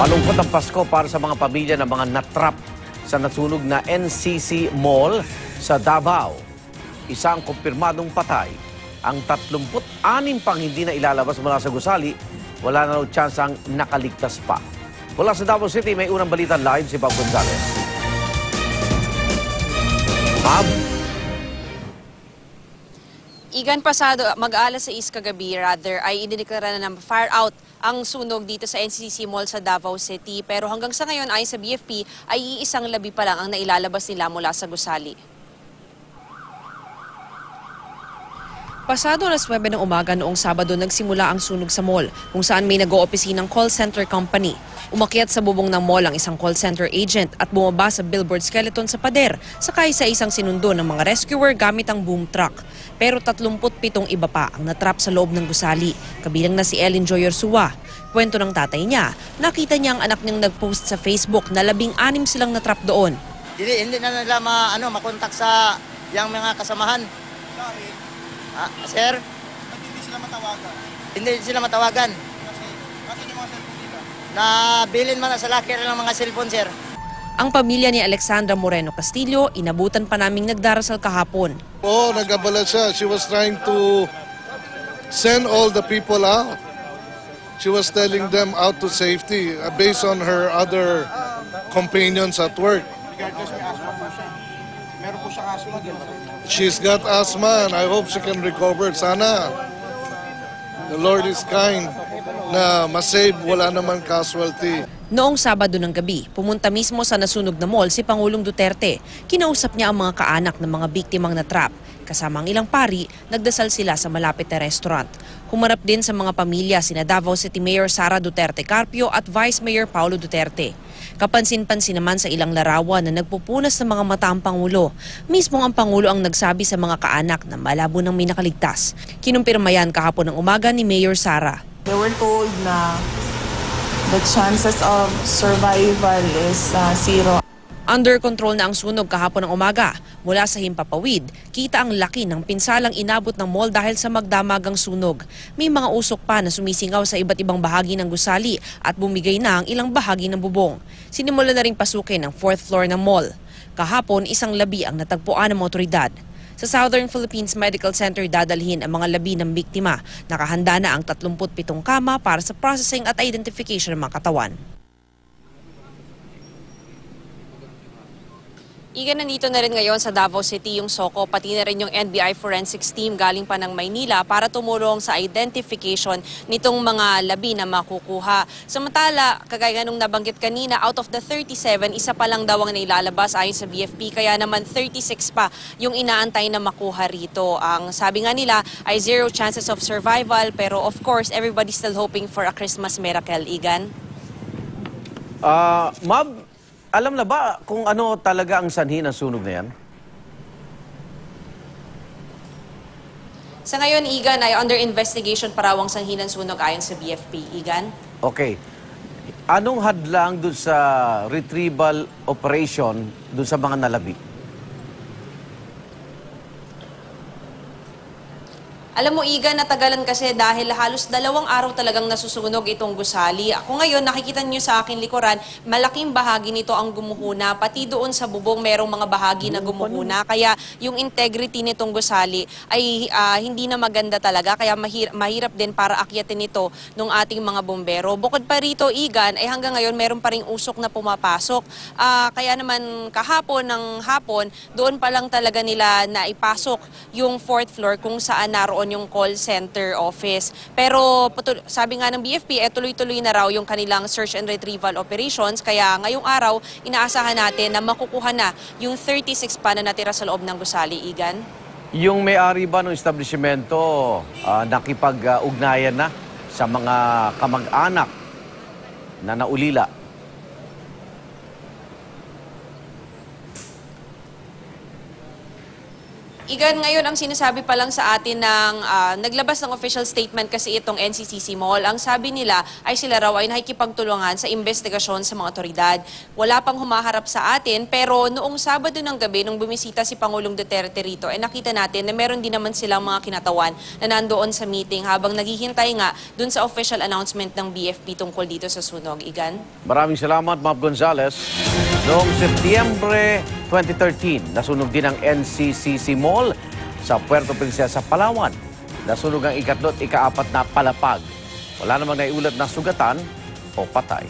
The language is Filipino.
Malungkot ang Pasko para sa mga pamilya ng mga natrap sa nasunog na NCC Mall sa Davao. Isang kumpirmadong patay. Ang 36 pang hindi na ilalabas mula sa gusali, wala na raw tsansang nakaligtas pa. Mula sa Davao City, may unang balita live si Bob Gonzalez. Bob? Igan pasado, mag-alas sa East kagabi, rather, ay idineklara na ng fire out ang sunog dito sa NCC Mall sa Davao City. Pero hanggang sa ngayon, ay sa BFP, ay iisang labi pa lang ang nailalabas nila mula sa gusali. Pasado alas 9 ng umaga noong Sabado nagsimula ang sunog sa mall kung saan may nag-oopisinang call center company. Umakyat sa bubong ng mall ang isang call center agent at bumaba sa billboard skeleton sa pader sakay sa isang sinundo ng mga rescuer gamit ang boom truck. Pero 37 iba pa ang natrap sa loob ng gusali, kabilang na si Ellen Joy Orsua. Kwento ng tatay niya, nakita niya ang anak niyang nag-post sa Facebook na labing anim silang natrap doon. Hindi, hindi na nila ma, ano, makontak sa yung mga kasamahan. Ah, sir? hindi sila matawagan? Hindi sila matawagan. Kasi, kasi yung mga cellphone nila. Nabilin man na sa locker ng mga cellphone, sir. Ang pamilya ni Alexandra Moreno Castillo, inabutan pa naming nagdarasal kahapon. Oo, nag-abala siya. She was trying to send all the people out. She was telling them out to safety uh, based on her other companions at work. Regardless, may asthma po siya. Meron po siyang asthma? She's got asthma and I hope she can recover. Sana the Lord is kind na masave, wala naman casualty. Noong Sabado ng gabi, pumunta mismo sa nasunog na mall si Pangulong Duterte. Kinausap niya ang mga kaanak ng mga biktimang natrap. Kasama ang ilang pari, nagdasal sila sa malapit na restaurant. Humarap din sa mga pamilya sina Davao City Mayor Sara Duterte Carpio at Vice Mayor Paulo Duterte. Kapansin-pansin naman sa ilang larawan na nagpupunas ng mga mata ang Pangulo. Mismo ang Pangulo ang nagsabi sa mga kaanak na malabo nang may nakaligtas. Kinumpirma yan kahapon ng umaga ni Mayor Sara. They were told na the chances of survival is uh, zero. Under control na ang sunog kahapon ng umaga. Mula sa Himpapawid, kita ang laki ng pinsalang inabot ng mall dahil sa magdamagang sunog. May mga usok pa na sumisingaw sa iba't ibang bahagi ng gusali at bumigay na ang ilang bahagi ng bubong. Sinimula na rin pasukin ang fourth floor ng mall. Kahapon, isang labi ang natagpuan ng otoridad. Sa Southern Philippines Medical Center dadalhin ang mga labi ng biktima. Nakahanda na ang 37 kama para sa processing at identification ng mga katawan. Iga nandito na rin ngayon sa Davao City yung SOCO, pati na rin yung NBI Forensics Team galing pa ng Maynila para tumulong sa identification nitong mga labi na makukuha. Samantala, kagaya nung nabanggit kanina, out of the 37, isa pa lang daw ang nailalabas ayon sa BFP, kaya naman 36 pa yung inaantay na makuha rito. Ang sabi nga nila ay zero chances of survival, pero of course, everybody's still hoping for a Christmas miracle, Igan. Ah, Mab, alam na ba kung ano talaga ang sanhi ng sunog na yan? Sa ngayon, Igan, ay under investigation para ang sanhi ng sunog ayon sa BFP. Igan? Okay. Anong hadlang dun sa retrieval operation dun sa mga nalabi? Alam mo, Igan, natagalan kasi dahil halos dalawang araw talagang nasusunog itong gusali. Ako ngayon, nakikita niyo sa akin likuran, malaking bahagi nito ang gumuhuna. Pati doon sa bubong, merong mga bahagi na gumuhuna. Kaya yung integrity nitong gusali ay ah, hindi na maganda talaga. Kaya mahir- mahirap din para akyatin ito ng ating mga bombero. Bukod pa rito, Igan, ay hanggang ngayon meron pa ring usok na pumapasok. Ah, kaya naman kahapon ng hapon, doon pa lang talaga nila na ipasok yung fourth floor kung saan naroon yung call center office. Pero sabi nga ng BFP, eh, tuloy-tuloy na raw yung kanilang search and retrieval operations. Kaya ngayong araw, inaasahan natin na makukuha na yung 36 pa na natira sa loob ng gusali, Igan. Yung may-ari ba ng establishmento ah, nakipag-ugnayan na sa mga kamag-anak na naulila? Igan, ngayon ang sinasabi pa lang sa atin ng ah, naglabas ng official statement kasi itong NCCC Mall. Ang sabi nila ay sila raw ay nakikipagtulungan sa investigasyon sa mga otoridad. Wala pang humaharap sa atin pero noong Sabado ng gabi nung bumisita si Pangulong Duterte rito ay nakita natin na meron din naman silang mga kinatawan na nandoon sa meeting habang naghihintay nga dun sa official announcement ng BFP tungkol dito sa sunog. Igan? Maraming salamat, Ma'am Gonzales. Noong Setyembre 2013, nasunog din ang NCCC Mall sa Puerto Princesa, Palawan. Nasunog ang ikatlot ikaapat na palapag. Wala namang naiulat na sugatan o patay.